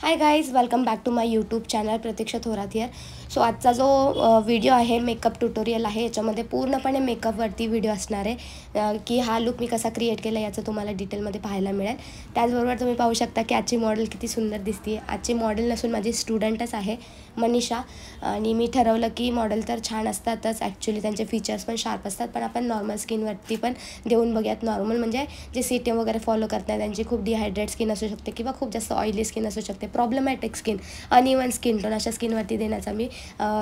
Hi guys welcome back to my YouTube channel Pratiksha Thorat here so आजचा जो video आहे makeup tutorial आहे याच्यामध्ये पूर्णपणे मेकअपवरती व्हिडिओ असणार आहे. की हा लुक मी कसा क्रिएट केला याचं तुम्हाला डिटेलमध्ये पाहायला मिळेल. त्याचबरोबर तुम्ही पाहू शकता की आजची मॉडेल किती सुंदर दिसते आजची मॉडेल नसून माझी स्टुडंटच आहे. मनीषा आणि मी ठरवलं की मॉडेल तर छान असतातच. ॲक्च्युली त्यांचे फीचर्स पण शार्प असतात पण आपण नॉर्मल स्किनवरती पण देऊन बघूयात. नॉर्मल म्हणजे जे सीटे वगैरे फॉलो करत नाही त्यांची खूप डिहायड्रेट स्किन असू शकते किंवा खूप जास्त ऑइली स्किन असू शकते. Problematic skin uneven skin tone अशा स्किनवरती देण्याचा मी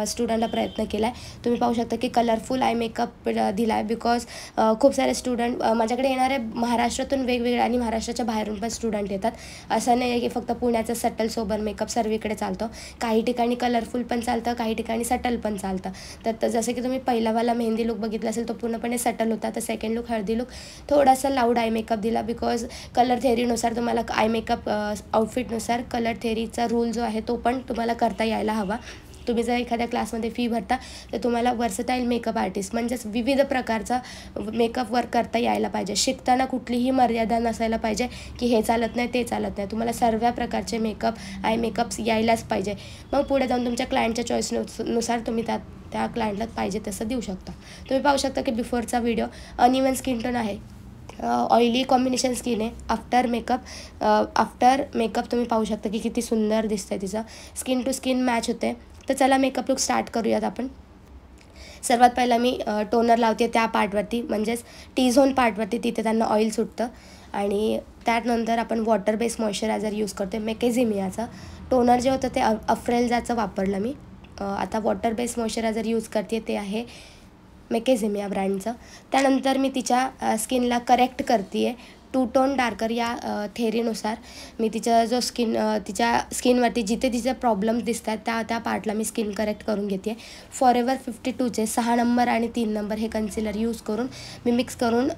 स्टुडंटला प्रयत्न केला आहे तुम्ही पाहू शकता की कलरफुल आय मेकअप दिला आहे बिकॉज खूप सारे स्टुडंट माझ्याकडे येणारे महाराष्ट्रातून वेगवेगळे आणि महाराष्ट्राच्या बाहेरून पण स्टुडंट येतात. असं नाही आहे की फक्त पुण्याचं सटल सोबर मेकअप सर्वीकडे चालतो. काही ठिकाणी कलरफुल पण चालतं काही ठिकाणी सटल पण चालतं. तर जसं की तुम्ही पहिलावाला मेहंदी लुक बघितला असेल तो पूर्णपणे सटल होता. तर सेकंड लुक हळदी लुक थोडासा लाऊड आय मेकअप दिला बिकॉज कलर थेरीनुसार तुम्हाला आय मेकअप आउटफिटनुसार कलर थेरीचा रूल जो आहे तो पण तुम्हाला करता यायला हवा. तुम्ही जर एखाद्या क्लासमध्ये फी भरता तर तुम्हाला वर्सटाईल मेकअप आर्टिस्ट म्हणजेच विविध प्रकारचा मेकअप वर्क करता यायला पाहिजे. शिकताना कुठलीही मर्यादा नसायला पाहिजे की हे चालत नाही ते चालत नाही. तुम्हाला सर्व प्रकारचे मेकअप आय मेकअप्स यायलाच पाहिजे. मग पुढे जाऊन तुमच्या क्लायंटच्या चॉईसनुसार नुसार तुम्ही त्या त्या क्लायंटला पाहिजे तसं देऊ शकता. तुम्ही पाहू शकता की बिफोरचा व्हिडिओ अनइवन स्किन टोन आहे. ऑइली कॉम्बिनेशन स्किन आहे. आफ्टर मेकअप आफ्टर मेकअप तुम्ही पाहू शकता की किती सुंदर दिसतं आहे तिचं. स्किन टू स्किन मॅच होते. तर चला मेकअप लुक स्टार्ट करूयात आपण. सर्वात पहिला मी टोनर लावते त्या पार्टवरती म्हणजेच टी झोन पार्टवरती तिथे त्यांना ऑइल सुटतं. आणि त्यानंतर आपण वॉटर बेस मॉइश्चरायझर यूज करतो मेकेझिमियाचं टोनर जे होतं ते अफ्रेलजाचं वापरलं मी. आता वॉटर बेस मॉइश्चरायझर यूज करते ते आहे मेकेझिमिया ब्रँडचं त्यानंतर मी तिच्या स्किनला करेक्ट करते आहे टू टोन डार्कर या थेरीनुसार मी तिचा जो स्किन तिच्या स्किनवरती जिथे तिचे प्रॉब्लेम्स दिसतात त्या त्या पार्टला मी स्किन करेक्ट करून घेते फॉर एव्हर फिफ्टी टूचे सहा नंबर आणि तीन नंबर हे कन्सिलर यूज करून मी मिक्स करून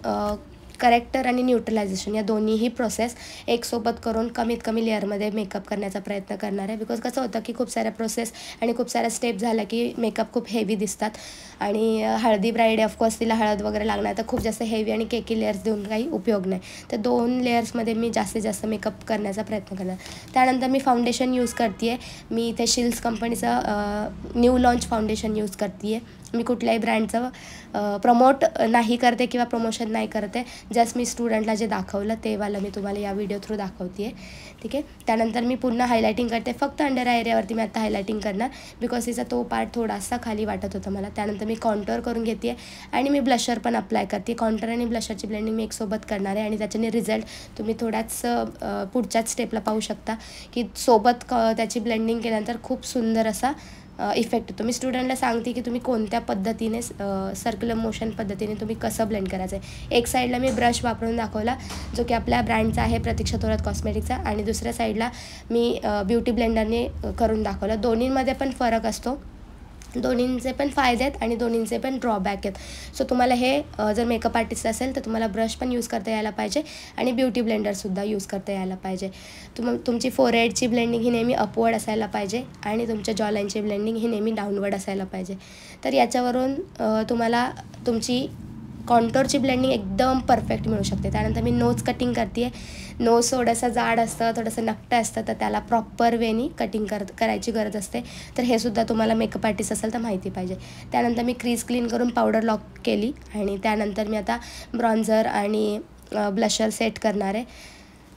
करेक्टर आणि न्यूट्रलायझेशन या दोन्हीही प्रोसेस एकसोबत करून कमीत कमी लेअरमध्ये मेकअप करण्याचा प्रयत्न करणार आहे. बिकॉज कसं होतं की खूप साऱ्या प्रोसेस आणि खूप साऱ्या स्टेप झाल्या की मेकअप खूप हेवी दिसतात. आणि हळदी ब्राईड ऑफकोर्स तिला हळद वगैरे लागणार तर खूप जास्त हेवी आणि केकी लेअर्स देऊन काही उपयोग नाही. तर दोन लेअर्समध्ये मी जास्तीत जास्त मेकअप करण्याचा प्रयत्न करणार. त्यानंतर मी फाउंडेशन यूज करते आहे मी इथे शिल्स कंपनीचं न्यू लॉन्च फाउंडेशन यूज करते आहे मी कुठल्याही ब्रँडचं प्रमोट नाही करते किंवा प्रमोशन नाही करते. जस्ट मी स्टुडंटला जे दाखवलं तेवालं मी तुम्हाला या व्हिडिओ थ्रू दाखवते आहे ठीक आहे? त्यानंतर मी पुन्हा हायलायटिंग करते. फक्त अंडर एरियावरती मी आता हायलायटिंग करणार. बिकॉज तिचा तो पार्ट थोडासा खाली वाटत होता मला. त्यानंतर मी कॉन्टोर करून घेते आणि मी ब्लशर पण अप्लाय करते कॉन्टर आणि ब्लशरची ब्लेंडिंग मी एकसोबत करणार आहे. आणि त्याच्याने रिझल्ट तुम्ही थोड्याच पुढच्याच स्टेपला पाहू शकता. की सोबत क त्याची ब्लेंडिंग केल्यानंतर खूप सुंदर असा इफेक्ट होतो मी स्टुडंटला सांगते की तुम्ही कोणत्या पद्धतीने सर्क्युलर मोशन पद्धतीने तुम्ही कसं ब्लेंड करायचं आहे. एक साईडला मी ब्रश वापरून दाखवला जो की आपल्या ब्रँडचा आहे प्रतीक्षा थोरात कॉस्मेटिकचा आणि दुसऱ्या साईडला मी ब्युटी ब्लेंडरने करून दाखवला. दोन्हीमध्ये पण फरक असतो. दोन्हींचे पण फायदे आहेत आणि दोन्हींचे पण ड्रॉबॅक आहेत. सो तुम्हाला हे जर मेकअप आर्टिस्ट असेल तर तुम्हाला ब्रश पण यूज करता यायला पाहिजे आणि ब्युटी ब्लेंडरसुद्धा यूज करता यायला पाहिजे. तुम तुमची फोरहेडची ब्लेंडिंग ही नेहमी अपवर्ड असायला पाहिजे आणि तुमच्या जॉलाईनची ब्लेंडिंग ही नेहमी डाऊनवर्ड असायला पाहिजे. तर याच्यावरून तुम्हाला तुमची कॉन्टोरची ब्लेंडिंग एकदम परफेक्ट मिळू शकते. त्यानंतर मी नोज कटिंग करते आहे नोज थोडंसं जाड असतं थोडंसं नकटं असतं तर त्याला प्रॉपर वेनी कटिंग कर करायची गरज असते. तर हे सुद्धा तुम्हाला मेकअप आर्टिस्ट असेल तर माहिती पाहिजे. त्यानंतर मी क्रीज क्लीन करून पावडर लॉक केली आणि त्यानंतर मी आता ब्रॉन्झर आणि ब्लशर सेट करणार आहे.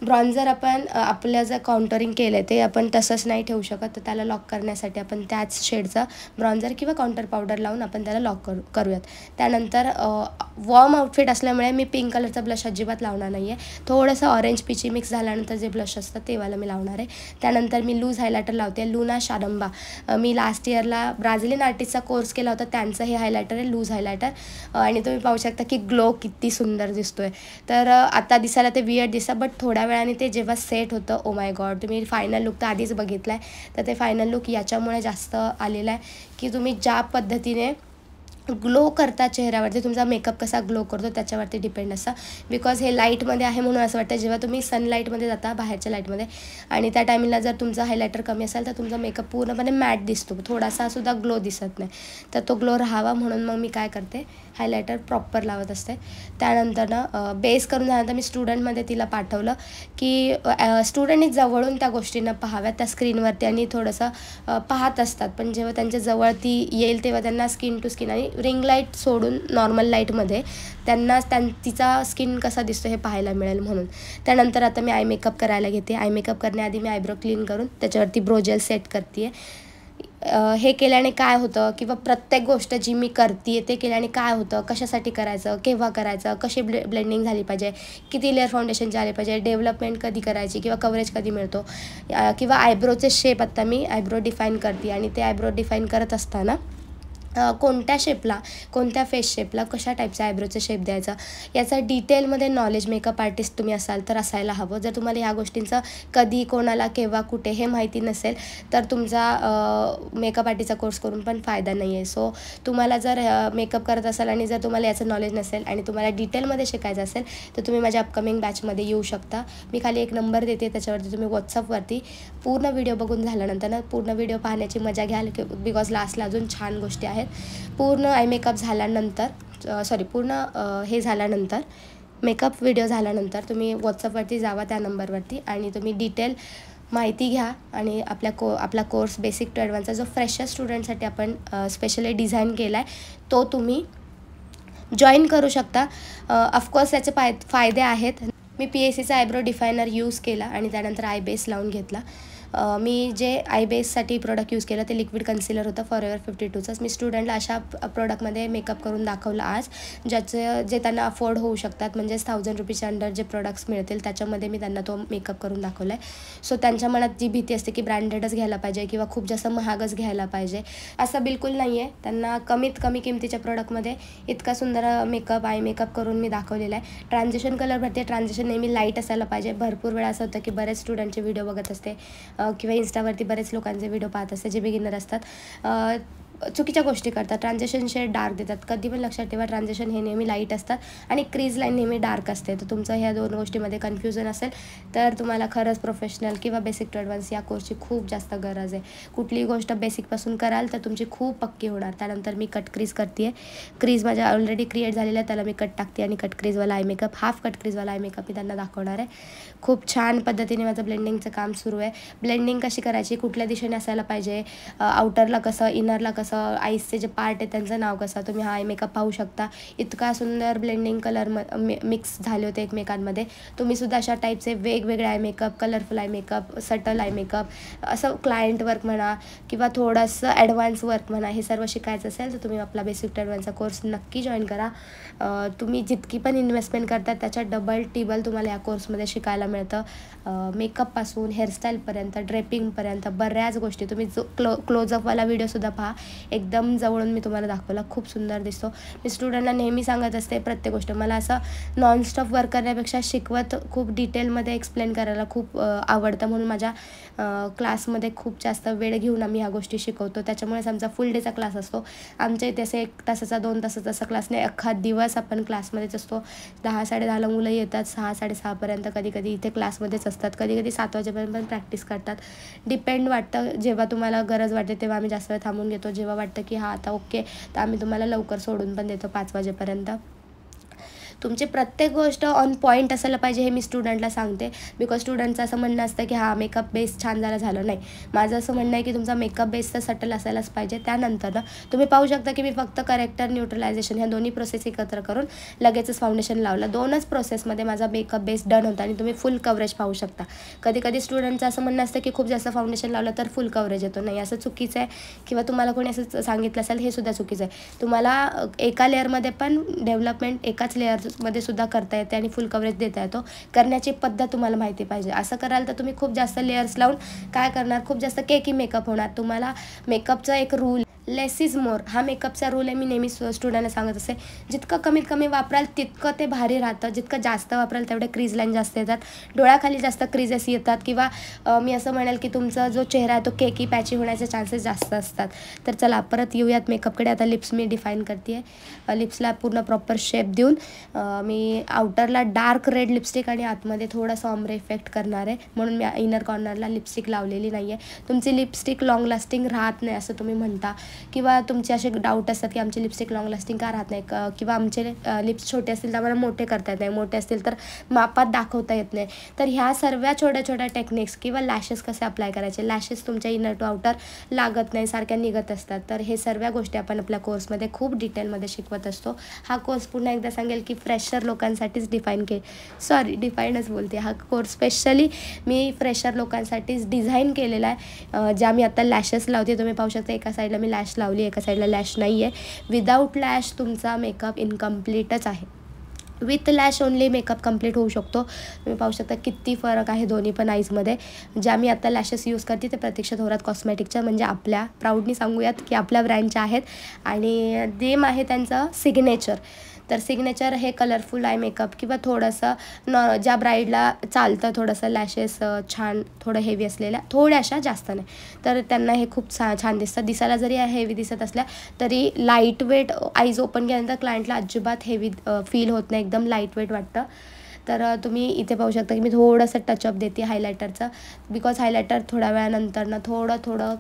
ब्रॉन्झर आपण आपलं जर काउंटरिंग केलं आहे ते आपण तसंच नाही ठेवू शकत. तर त्याला लॉक करण्यासाठी आपण त्याच शेडचं ब्रॉन्झर किंवा काउंटर पावडर लावून आपण त्याला लॉक करू करूयात. त्यानंतर वॉर्म आउटफिट असल्यामुळे मी पिंक कलरचा ब्लश अजिबात लावणार नाही आहे थोडंसं ऑरेंज पिची मिक्स झाल्यानंतर जे ब्लश असतं तेवाला मी लावणार आहे. त्यानंतर मी लूज हायलायटर लावते लुना शारंबा. मी लास्ट इयरला ब्राझिलियन आर्टिस्टचा कोर्स केला होता त्यांचं हे हायलायटर आहे लूज हायलायटर. आणि तुम्ही पाहू शकता की ग्लो किती सुंदर दिसतोय. तर आता दिसायला ते वियर्ड दिसा बट थोड्या वेळाने ते जेव्हा सेट होतं ओ माय गॉड तुम्ही फायनल लुक तर आधीच बघितला आहे तर ते फायनल लुक याच्यामुळे जास्त आलेलं आहे की तुम्ही ज्या पद्धतीने ग्लो करता चेहऱ्यावरती तुमचा मेकअप कसा ग्लो करतो त्याच्यावरती डिपेंड असतं. बिकॉज हे लाईटमध्ये आहे म्हणून असं वाटतं जेव्हा तुम्ही सनलाईटमध्ये जाता बाहेरच्या लाईटमध्ये आणि त्या टायमिंगला जर तुमचा हायलायटर कमी असेल तर तुमचा मेकअप पूर्णपणे मॅट दिसतो. थोडासा सुद्धा ग्लो दिसत नाही. तर तो ग्लो राहावा म्हणून मग मी काय करते हायलायटर प्रॉपर लावत असते. त्यानंतर ना बेस करून झाल्यानंतर मी स्टुडंटमध्ये तिला पाठवलं की स्टुडंटनी जवळून त्या गोष्टींना पाहाव्यात त्या स्क्रीनवरती आणि थोडंसं पाहत असतात. पण जेव्हा त्यांच्या जवळ ती येईल तेव्हा त्यांना स्किन टू स्किन आणि रिंग लाइट सोडून नॉर्मल लाईटमध्ये त्यांना त्यां तिचा स्किन कसा दिसतो हे पाहायला मिळेल म्हणून. त्यानंतर आता मी आय मेकअप करायला घेते. आय मेकअप करण्याआधी मी आयब्रो क्लीन करून त्याच्यावरती ब्रोजेल सेट करते आहे हे केल्याने काय होतं? किंवा प्रत्येक गोष्ट जी मी करते ते केल्याने काय होतं? कशासाठी करायचं? केव्हा करायचं? कशी ब्ले ब्लेंडिंग झाली पाहिजे? किती लेअर फाउंडेशन आले पाहिजे? डेव्हलपमेंट कधी करायची? किंवा कवरेज कधी मिळतो? किंवा आयब्रोचे शेप आत्ता मी आयब्रो डिफाईन करते आणि ते आयब्रो डिफाईन करत असताना कोणत्या शेपला कोणत्या फेस शेपला कशा टाईपचा आयब्रोचं शेप द्यायचा? याचं डिटेलमध्ये नॉलेज मेकअप आर्टिस्ट तुम्ही असाल तर असायला हवं. जर तुम्हाला ह्या गोष्टींचं कधी कोणाला केव्हा कुठे हे माहिती नसेल तर तुमचा मेकअप आर्टिस्टचा कोर्स करून पण फायदा नाही आहे सो तुम्हाला जर मेकअप करत असाल आणि जर तुम्हाला याचं नॉलेज नसेल आणि तुम्हाला डिटेलमध्ये शिकायचं असेल तर तुम्ही माझ्या अपकमिंग बॅचमध्ये येऊ शकता. मी खाली एक नंबर देते त्याच्यावरती तुम्ही व्हॉट्सअपवरती पूर्ण व्हिडिओ बघून झाल्यानंतर ना पूर्ण व्हिडिओ पाहण्याची मजा घ्याल बिकॉज लास्टला अजून छान गोष्टी आहेत. पूर्ण आय मेकअप झाल्यानंतर सॉरी पूर्ण हे झाल्यानंतर मेकअप व्हिडिओ झाल्यानंतर तुम्ही व्हॉट्सअपवरती जावा त्या नंबरवरती आणि तुम्ही डिटेल माहिती घ्या आणि आपल्या को आपला कोर्स बेसिक टू ॲडव्हान्सचा जो फ्रेशर स्टुडंटसाठी आपण स्पेशली डिझाईन केला आहे तो तुम्ही जॉईन करू शकता. ऑफकोर्स त्याचे फाय फायदे आहेत. मी पी एस सीचा आयब्रो डिफायनर यूज केला आणि त्यानंतर आय बेस लावून घेतला. मी जे आय बेससाठी प्रोडक्ट यूज केलं ते लिक्विड कन्सिलर होतं फॉर एवर फिफ्टी टूचंच मी स्टुडंटला अशा प्रोडक्टमध्ये मेकअप करून दाखवलं आज ज्याचं जे त्यांना अफोर्ड होऊ शकतात. म्हणजेच थाउजंड रुपीजच्या अंडर जे प्रोडक्ट्स मिळतील त्याच्यामध्ये मी त्यांना तो मेकअप करून दाखवला आहे सो त्यांच्या मनात जी भीती असते की ब्रँडेडच घ्यायला पाहिजे किंवा खूप जास्त महागच घ्यायला पाहिजे असं बिलकुल नाही आहे त्यांना कमीत कमी किमतीच्या प्रोडक्टमध्ये इतका सुंदर मेकअप आय मेकअप करून मी दाखवलेला आहे. ट्रान्झेक्शन कलरवरती ट्रान्झेक्शन नेहमी लाइट असायला पाहिजे. भरपूर वेळा असं होतं की बरेच स्टुडंटचे व्हिडिओ बघत असते. किंवा इन्स्टावरती बरेच लोकांचे व्हिडिओ पाहत असते जे बिगिनर असतात. चुकीच्या गोष्टी करतात. ट्रान्झेशन शेड डार्क देतात. कधी पण लक्षात ठेवा ट्रान्झेक्शन हे नेहमी लाइट असतात आणि क्रीज लाईन नेहमी डार्क असते. तर तुमचं ह्या दोन गोष्टीमध्ये कन्फ्युजन असेल तर तुम्हाला खरंच प्रोफेशनल किंवा बेसिक टू ॲडव्हान्स या कोर्सची खूप जास्त गरज आहे. कुठलीही गोष्ट बेसिकपासून कराल तर तुमची खूप पक्की होणार. त्यानंतर मी कट क्रीज करते क्रीज माझ्या ऑलरेडी क्रिएट झालेल्या त्याला मी कट टाकते आणि कट क्रीजवाला आय मेकअप हाफ कट क्रीजवाला आय मेकअप मी त्यांना दाखवणार आहे. खूप छान पद्धतीने माझं ब्लेंडिंगचं काम सुरू आहे. ब्लेंडिंग कशी करायची? कुठल्या दिशेने असायला पाहिजे? आउटरला कसं इनरला कसं? आईसचे जे पार्ट आहे त्यांचं नाव कसं तुम्ही हा आय मेकअप पाहू शकता. इतका सुंदर ब्लेंडिंग कलर म मिक्स झाले होते एकमेकांमध्ये. तुम्हीसुद्धा अशा टाईपचे वेगवेगळे eye makeup colourful eye makeup subtle eye makeup असं क्लायंट वर्क म्हणा किंवा थोडंसं ॲडव्हान्स वर्क म्हणा हे सर्व शिकायचं असेल तर तुम्ही आपला बेसिक ॲडव्हान्सचा कोर्स नक्की जॉईन करा. तुम्ही जितकी पण इन्व्हेस्टमेंट करता त्याच्या डबल टिबल तुम्हाला या कोर्समध्ये शिकायला मिळतं. मेकअपपासून हेअरस्टाईलपर्यंत ड्रेपिंगपर्यंत बऱ्याच गोष्टी. तुम्ही जो क्लो क्लोजअपवाला व्हिडिओसुद्धा पहा. एकदम जवळून मी तुम्हाला दाखवला. खूप सुंदर दिसतो. मी स्टुडंटला नेहमी सांगत असते प्रत्येक गोष्ट. मला असं नॉनस्टॉप वर्क करण्यापेक्षा शिकवत खूप डिटेलमध्ये एक्सप्लेन करायला खूप आवडतं. म्हणून माझ्या क्लासमध्ये खूप जास्त वेळ घेऊन आम्ही ह्या गोष्टी शिकवतो. त्याच्यामुळेच आमचा फुल डेचा क्लास असतो. आमच्या इथे असं एक तासाचा दोन तासाचा असा क्लास नाही. अख्खा दिवस आपण क्लासमध्येच असतो. दहा साडेदहाला मुलं येतात. सहा साडेसहापर्यंत कधी कधी इथे क्लासमध्येच असतात. कधी कधी सात वाजेपर्यंत पण प्रॅक्टिस करतात. डिपेंड वाटतं. जेव्हा तुम्हाला गरज वाटते तेव्हा आम्ही जास्त वेळ थांबून घेतो. जे जेव्हा वाटतं की हां आता ओके तर आम्ही तुम्हाला लवकर सोडून पण देतो पाच वाजेपर्यंत. तुमची प्रत्येक गोष्ट ऑन पॉईंट असायला पाहिजे हे मी स्टुडंटला सांगते. बिकॉज स्टुडंटचं असं म्हणणं असतं की हा मेकअप बेस छान झाला झालं नाही. माझं असं म्हणणं आहे की तुमचा मेकअप बेस तर सटल असायलाच पाहिजे. त्यानंतर ना तुम्ही पाहू शकता की मी फक्त करेक्टर न्यूट्रलायझेशन ह्या दोन्ही प्रोसेस एकत्र करून लगेचच फाउंडेशन लावलं. दोनच प्रोसेसमध्ये माझा मेकअप बेस डन होता आणि तुम्ही फुल कवरेज पाहू शकता. कधी कधी स्टुडंटचं असं म्हणणं असतं की खूप जास्त फाउंडेशन लावलं तर फुल कवरेज येतो. नाही असं चुकीचं आहे. किंवा तुम्हाला कोणी असं सांगितलं असेल हे सुद्धा चुकीचं आहे. तुम्हाला एका लेअरमध्ये पण डेव्हलपमेंट एकाच लेअर मध्ये सुद्धा करता येते आणि फुल कवरेज देता येतो. करण्याची पद्धत तुम्हाला माहिती पाहिजे. असं कराल तर तुम्ही खूप जास्त लेअर्स लावून काय करणार? खूप जास्त केकी मेकअप होणार. तुम्हाला मेकअपचा एक रूल लेस इज मोर हा मेकअपचा रूल आहे मी नेहमी स्टुडंटला सांगत असते. जितकं कमीत कमी वापराल तितकं ते भारी राहतं. जितकं जास्त वापराल तेवढे क्रीज लाईन जास्त येतात. डोळ्याखाली जास्त क्रीजेस येतात किंवा मी असं म्हणेल की तुमचा जो चेहरा आहे तो केकी पॅची होण्याचे चान्सेस जास्त असतात. तर चला परत येऊयात मेकअपकडे आता लिप्स मी डिफाईन करते आहे लिप्सला पूर्ण प्रॉपर शेप देऊन मी आउटरला डार्क रेड लिपस्टिक आणि आतमध्ये थोडासा ऑमरे इफेक्ट करणार आहे. म्हणून मी इनर कॉर्नरला लिपस्टिक लावलेली नाही आहे तुमची लिपस्टिक लाँग लास्टिंग राहत नाही असं तुम्ही म्हणता. किंवा तुमचे असे डाऊट असतात की आमची लिपस्टिक लाँग लास्टिंग का राहत नाही किंवा आमचे लिप्स छोटे असतील तर आम्हाला मोठे करता येत नाही मोठे असतील तर मापात दाखवता येत नाही. तर ह्या सर्व छोट्या छोट्या टेक्निक्स किंवा लॅशेस कसे अप्लाय करायचे? लॅशेस तुमच्या इनर टू आउटर लागत नाही सारख्या निघत असतात. तर हे सर्व गोष्टी आपण आपल्या कोर्समध्ये खूप डिटेलमध्ये शिकवत असतो. हा कोर्स पुन्हा एकदा सांगेल की फ्रेशर लोकांसाठीच डिफाईन के सॉरी डिफाईनच बोलते. हा कोर्स स्पेशली मी फ्रेशर लोकांसाठीच डिझाईन केलेला आहे. ज्या मी आता लॅशेस लावते तुम्ही पाहू शकता एका साईडला मी लॅश लॅश लावली एका साईडला लॅश नाही आहे विदाऊट लॅश तुमचा मेकअप इनकम्प्लीटच आहे. With lash only makeup complete होऊ शकतो. तुम्ही पाहू शकता किती फरक आहे दोन्ही पण आईजमध्ये ज्या मी आता लॅशेस यूज करते ते प्रत्यक्ष थोरात कॉस्मॅटिकच्या म्हणजे आपल्या प्राऊडनी सांगूयात की आपल्या ब्रँडच्या आहेत. आणि देम आहे त्यांचं सिग्नेचर तर सिग्नेचर हे कलरफुल आय मेकअप किंवा थोडंसं नॉ ज्या ब्राईडला चालतं थोडंसं लॅशेस छान थोडं हेवी असलेल्या थोड्याशा जास्त नाही. तर त्यांना हे खूप छा छान दिसतं. दिसायला जरी हेवी दिसत असल्या तरी लाइट वेट आईज ओपन केल्यानंतर क्लायंटला अजिबात हेवी फील होत नाही. एकदम लाइट वेट वाटतं. तर तुम्ही इथे पाहू शकता की मी थोडंसं टचअप देते हायलायटरचं बिकॉज हायलायटर थोड्या वेळानंतर ना थोडं थोडं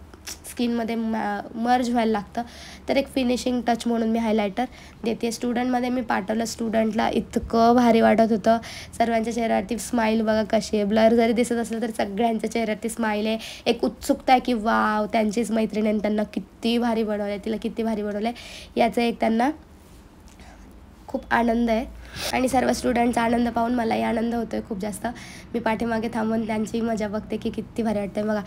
स्किनमध्ये मर्ज व्हायला लागतं. तर एक फिनिशिंग टच म्हणून मी हायलायटर देते. स्टुडंटमध्ये मी पाठवलं. स्टुडंटला इतकं भारी वाटत होतं. सर्वांच्या चेहऱ्यावरती स्माईल बघा कशी आहे. ब्लर जरी दिसत असलं तरी सगळ्यांच्या चेहऱ्यावरती स्माईल आहे. एक उत्सुकता आहे की वाव त्यांचीच मैत्रिणी त्यांना किती भारी बनवलं आहे तिला किती भारी बनवलं आहे याचं एक त्यांना खूप आनंद आहे. आणि सर्व स्टुडंटचा आनंद पाहून मलाही आनंद होतो आहे खूप जास्त. मी पाठीमागे थांबून त्यांची मजा बघते की किती भारी वाटते बघा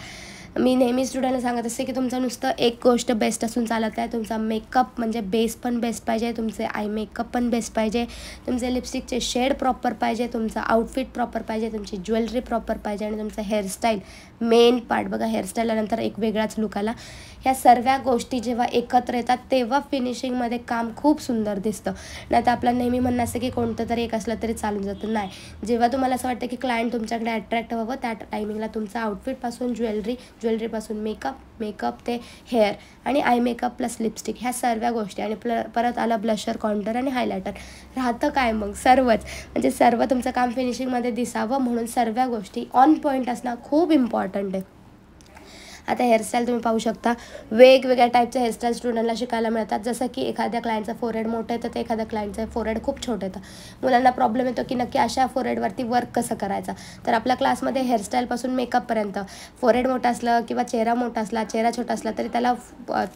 मी नेहमी स्टुडंटला सांगत असते की तुमचं नुसतं एक गोष्ट बेस्ट असून चालत आहे. तुमचा मेकअप म्हणजे बेस पण बेस्ट पाहिजे तुमचे आय मेकअप पण बेस्ट पाहिजे तुमचे लिपस्टिकचे शेड प्रॉपर पाहिजे तुमचं आउटफिट प्रॉपर पाहिजे तुमची ज्वेलरी प्रॉपर पाहिजे आणि तुमचं हेअरस्टाईल मेन पार्ट बघा हेअरस्टाईलनंतर एक वेगळाच लुक आला. ह्या सर्व गोष्टी जेव्हा एकत्र येतात तेव्हा फिनिशिंगमध्ये काम खूप सुंदर दिसतं. नाही तर आपलं नेहमी म्हणणं असं की कोणतं तरी एक असलं तरी चालून जातं. नाही. जेव्हा तुम्हाला असं वाटतं की क्लायंट तुमच्याकडे अट्रॅक्ट व्हावं त्या टायमिंगला तुमचं आउटफिटपासून ज्वेलरी ज्वेलरीपासून मेकअप मेकअप ते हेअर आणि आय मेकअप प्लस लिपस्टिक ह्या सर्व गोष्टी आणि प्ल परत आलं ब्लशर कॉन्टर आणि हायलायटर राहतं काय मग? सर्वच. म्हणजे सर्व तुमचं काम फिनिशिंगमध्ये दिसावं म्हणून सर्व गोष्टी ऑन पॉईंट असणं खूप इम्पॉर्टंट आहे. आता हेअरस्टाईल तुम्ही पाहू शकता. वेगवेगळ्या टाईपच्या हेअरस्टाईल स्टुडंटला शिकायला मिळतात. जसं की एखाद्या क्लायंटचं फोरहेड मोठं येतं तर एखाद्या क्लायंटचं फोरहेड खूप छोटं येतं मुलांना प्रॉब्लेम येतो की नक्की अशा फोरहेडवरती वर्क कसं करायचं? तर आपल्या क्लासमध्ये हेअरस्टाईलपासून मेकअपपर्यंत फोरहेड मोठं असलं किंवा चेहरा मोठा असला चेहरा छोटा असला तरी त्याला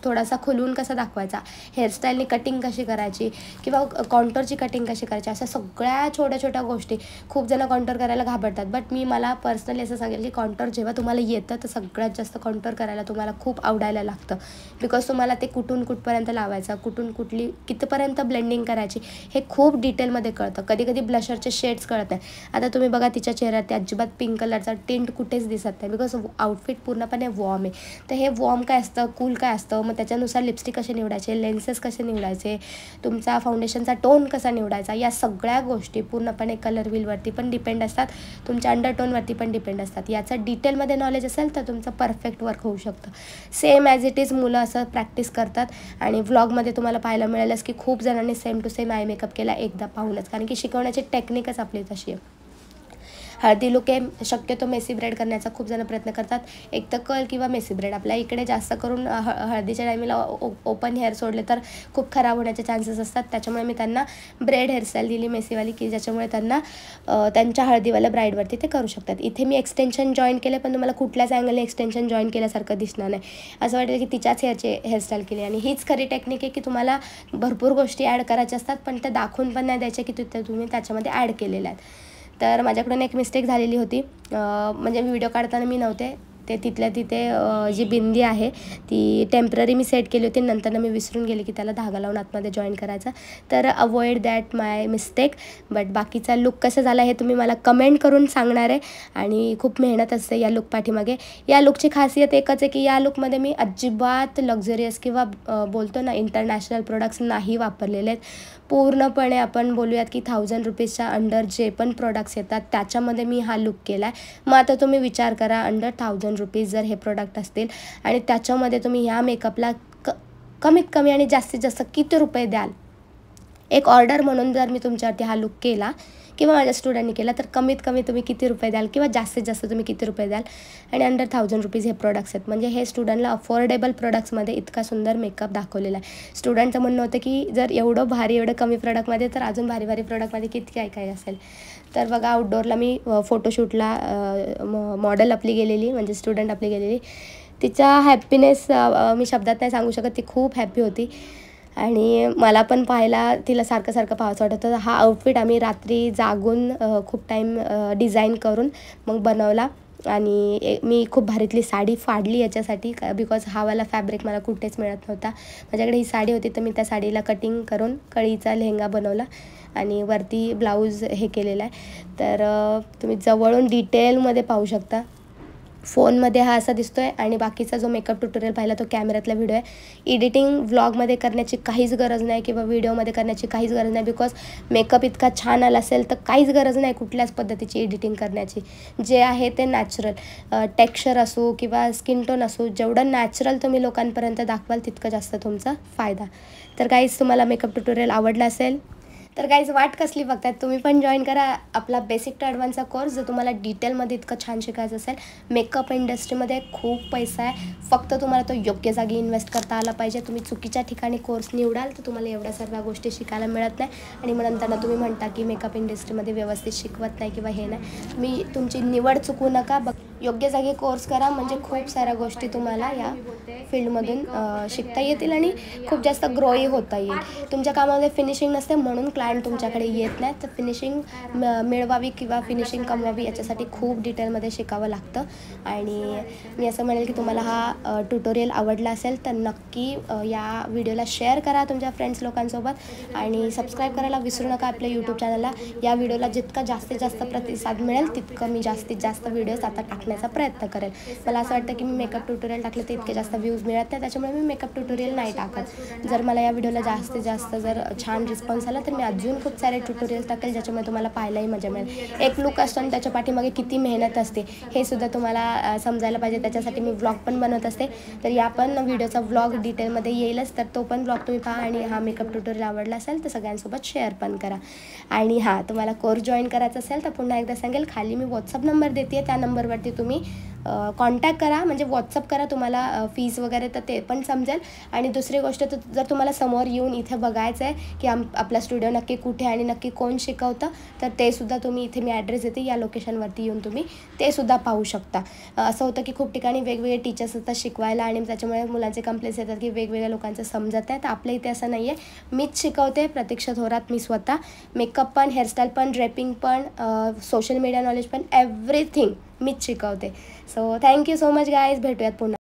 थोडासा खुलवून कसा दाखवायचा? हेअरस्टाईलनी कटिंग कशी करायची? किंवा कॉन्टरची कटिंग कशी करायची? अशा सगळ्या छोट्या छोट्या गोष्टी खूप जण कॉन्टर करायला घाबरतात. बट मी मला पर्सनली असं सांगेल की कॉन्टर जेव्हा तुम्हाला येतं तर सगळ्यात जास्त कॉन्टर काउंटर करायला तुम्हाला खूप आवडायला लागतं. बिकॉज तुम्हाला ते कुठून कुठपर्यंत लावायचं कुठून कुठली कितीपर्यंत ब्लेंडिंग करायची हे खूप डिटेलमध्ये कळतं. कधी कधी ब्लशरचे शेड्स कळत नाही. आता तुम्ही बघा तिच्या चेहऱ्यात ते अजिबात पिंक कलरचा टिंट कुठेच दिसत नाही. बिकॉज आउटफिट पूर्णपणे वॉर्म आहे. तर हे वॉर्म काय असतं? कूल काय असतं? मग त्याच्यानुसार लिपस्टिक कसे निवडायचे? लेन्सेस कसे निवडायचे? तुमचा फाउंडेशनचा टोन कसा निवडायचा? या सगळ्या गोष्टी पूर्णपणे कलर व्हीलवरती पण डिपेंड असतात. तुमच्या अंडरटोनवरती पण डिपेंड असतात. याचं डिटेलमध्ये नॉलेज असेल तर तुमचं परफेक्ट वर्क होऊ शकतं. सेम ॲज इट इज मुलं असं प्रॅक्टिस करतात आणि व्लॉगमध्ये तुम्हाला पाहायला मिळेलच की खूप जणांनी same to same eye makeup केला एकदा पाहूनच. कारण की शिकवण्याची टेक्निकच आपली तशी आहे. हळदी लोक शक्यतो मेसी ब्रेड करण्याचा खूप जण प्रयत्न करतात. एक तर कल किंवा मेसी ब्रेड. आपल्या इकडे जास्त करून ह हळदीच्या टायमिंगला ओपन हेअर सोडले तर खूप खराब होण्याचे चान्सेस असतात. त्याच्यामुळे मी त्यांना ब्रेड हेअरस्टाईल दिली मेसीवाली की ज्याच्यामुळे त्यांना त्यांच्या हळदीवाल्या ब्राईडवरती ते करू शकतात. इथे मी एक्सटेन्शन जॉईन केले पण तुम्हाला कुठल्याच अँगलने एक्सटेन्शन जॉईन केल्यासारखं दिसणार नाही. असं वाटतं की तिच्याच हेअरचे हेअरस्टाईल केली. आणि हीच खरी टेक्निक आहे की तुम्हाला भरपूर गोष्टी ॲड करायच्या असतात पण त्या दाखवून पण नाही द्यायच्या की तिथे तुम्ही त्याच्यामध्ये ॲड केलेल्या आहेत. तर माझ्याकडून एक मिस्टेक झालेली होती. म्हणजे व्हिडिओ काढताना मी नव्हते. ते तिथल्या तिथे जी बिंदी आहे ती टेंपररी मी सेट केली होती. नंतर मी विसरून गेले की त्याला धागा लावून आतमध्ये जॉईन करायचा. तर avoid that my mistake but बाकीचा लुक कसं झाला हे तुम्ही मला कमेंट करून सांगणार आहे. आणि खूप मेहनत असते या लुक पाठीमागे. या लुकची खासियत एकच आहे की या लुकमध्ये मी अजिबात लक्झरियस किंवा बोलतो ना इंटरनॅशनल प्रोडक्ट्स नाही वापरलेले आहेत. पूर्णपणे आपण बोलूयात की थाउजंड रुपीजच्या अंडर जे पण प्रोडक्ट्स येतात त्याच्यामध्ये मी हा लुक केला आहे मग आता तुम्ही विचार करा अंडर थाउजंड रुपीज जर हे प्रोडक्ट असतील आणि त्याच्यामध्ये तुम्ही ह्या मेकअपला क कमीत कमी आणि जास्तीत जास्त किती रुपये द्याल? एक ऑर्डर म्हणून जर मी तुमच्यावरती हा लुक केला किंवा माझ्या स्टुडंटनी केला तर कमीत कमी तुम्ही किती रुपये द्याल किंवा जास्तीत जास्त तुम्ही किती रुपये द्याल? आणि अंडर थाउजंड रुपीज हे प्रोडक्ट्स आहेत. म्हणजे हे स्टुडंटला अफोर्डेबल प्रोडक्ट्समध्ये इतका सुंदर मेकअप दाखवलेला आहे. स्टुडंटचं म्हणणं होतं की जर एवढं भारी एवढं कमी प्रोडक्टमध्ये तर अजून भारी भारी प्रोडक्टमध्ये किती काय काय असेल? तर बघा आउटडोअरला मी फोटोशूटला मॉडेल आपली गेलेली म्हणजे स्टुडंट आपली गेलेली. तिचा हॅपीनेस मी शब्दात नाही सांगू शकत ती खूप हॅपी होती. आणि मला पण पाहायला तिला सारखं सारखं पाहायचं वाटत. होतं हा आउटफिट आम्ही रात्री जागून खूप टाईम डिझाईन करून मग बनवला. आणि ए- मी खूप भारीतली साडी फाडली याच्यासाठी बिकॉज हा वाला फॅब्रिक मला कुठेच मिळत नव्हता. माझ्याकडे ही साडी होती तर मी त्या साडीला कटिंग करून कळीचा लेहंगा बनवला आणि वरती ब्लाऊज हे केलेला आहे. तर तुम्ही जवळून डिटेलमध्ये पाहू शकता. फोनमध्ये हा असा दिसतो आहे आणि बाकीचा जो मेकअप ट्युटोरियल पाहिला तो कॅमेऱ्यातला व्हिडिओ आहे. एडिटिंग व्लॉगमध्ये करण्याची काहीच गरज नाही किंवा व्हिडिओमध्ये करण्याची काहीच गरज नाही बिकॉज मेकअप इतका छान आला असेल तर काहीच गरज नाही कुठल्याच पद्धतीची एडिटिंग करण्याची. जे आहे ते नॅचरल टेक्स्चर असो किंवा स्किन टोन असो जेवढं नॅचरल तुम्ही लोकांपर्यंत दाखवाल तितकं जास्त तुमचा फायदा. तर काहीच तुम्हाला मेकअप ट्युटोरियल आवडलं असेल तर काहीच वाट कसली बघतात तुम्ही पण जॉईन करा. आपला बेसिक टू ॲडव्हान्सचा कोर्स जर तुम्हाला डिटेलमध्ये इतकं छान शिकायचं असेल. मेकअप इंडस्ट्रीमध्ये खूप पैसा आहे. फक्त तुम्हाला तो योग्य जागी इन्व्हेस्ट करता आला पाहिजे. तुम्ही चुकीच्या ठिकाणी कोर्स निवडाल तर तुम्हाला एवढ्या सर्व गोष्टी शिकायला मिळत नाही. आणि मग नंतर तुम्ही म्हणता की मेकअप इंडस्ट्रीमध्ये व्यवस्थित शिकवत नाही किंवा हे नाही. तुम्ही तुमची निवड चुकू नका. बघ योग्य जागी कोर्स करा. म्हणजे खूप साऱ्या गोष्टी तुम्हाला या फील्डमधून शिकता येतील आणि खूप जास्त ग्रोही होता येईल. तुमच्या कामामध्ये फिनिशिंग नसते म्हणून क्लायंट तुमच्याकडे येत नाही तर फिनिशिंग मिळवावी किंवा फिनिशिंग कमवावी याच्यासाठी खूप डिटेलमध्ये शिकावं लागतं. आणि मी असं म्हणेल की तुम्हाला हा ट्युटोरियल आवडला असेल तर नक्की या व्हिडिओला शेअर करा तुमच्या फ्रेंड्स लोकांसोबत. आणि सबस्क्राईब करायला विसरू नका आपल्या यूट्यूब चॅनलला या व्हिडिओला जितका जास्तीत जास्त प्रतिसाद मिळेल तितकं मी जास्तीत जास्त व्हिडिओज आता टाकण्याचा प्रयत्न करेल. मला असं वाटतं की मी मेकअप ट्युटोरियल टाकले तर इतके जास्त व्ह्यूज मिळत नाही त्याच्यामुळे मी मेकअप ट्युटोरियल नाही टाकत. जर मला या व्हिडिओला जास्तीत जास्त जर छान रिस्पॉन्स आला तर मी अजून खूप सारे ट्युटोरियल्स टाकेल ज्याच्यामुळे तुम्हाला पाहायलाही मजा मिळेल. एक लुक असतो आणि त्याच्या पाठीमागे किती मेहनत असते हे सुद्धा तुम्हाला समजायला पाहिजे. त्याच्यासाठी मी व्लॉग पण बनवत असते. तर या पण व्हिडिओचा व्लॉग डिटेलमध्ये येईलच तर तो पण ब्लॉग तुम्ही पहा आणि हा मेकअप ट्युटोरियल आवडला असेल तर सगळ्यांसोबत शेअर पण करा. आणि हां तुम्हाला कोर्स जॉईन करायचा असेल तर पुन्हा एकदा सांगेल खाली मी व्हॉट्सअप नंबर देते त्या नंबरवरती तुम्ही कॉन्टॅक्ट करा म्हणजे व्हॉट्सअप करा तुम्हाला फीज वगैरे तर ते पण समजेल. आणि दुसरी गोष्ट तर जर तुम्हाला समोर येऊन इथे बघायचं आहे की आम आपला स्टुडिओ नक्की कुठे आणि नक्की कोण शिकवतं तर ते सुद्धा तुम्ही इथे मी ॲड्रेस देते. या लोकेशनवरती येऊन तुम्ही ते सुद्धा पाहू शकता. असं होतं की खूप ठिकाणी वेगवेगळे टीचर्स असतात शिकवायला आणि त्याच्यामुळे मुलांचे कंप्लेंट्स येतात की वेगवेगळ्या लोकांचं समजत आहे तर आपल्या इथे असं नाही आहे मीच शिकवते प्रतीक्षा थोरात मी स्वतः. मेकअप पण हेअरस्टाईल पण ड्रेपिंग पण सोशल मीडिया नॉलेज पण एव्हरीथिंग मीच शिकवते. So thank you so much guys भेटूयात पुन्हा.